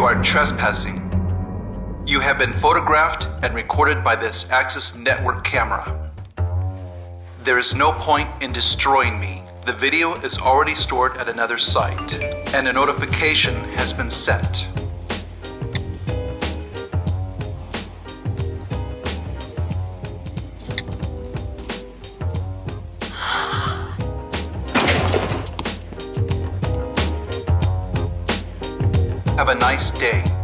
You are trespassing. You have been photographed and recorded by this Axis Network camera. There is no point in destroying me. The video is already stored at another site, and a notification has been sent. Have a nice day.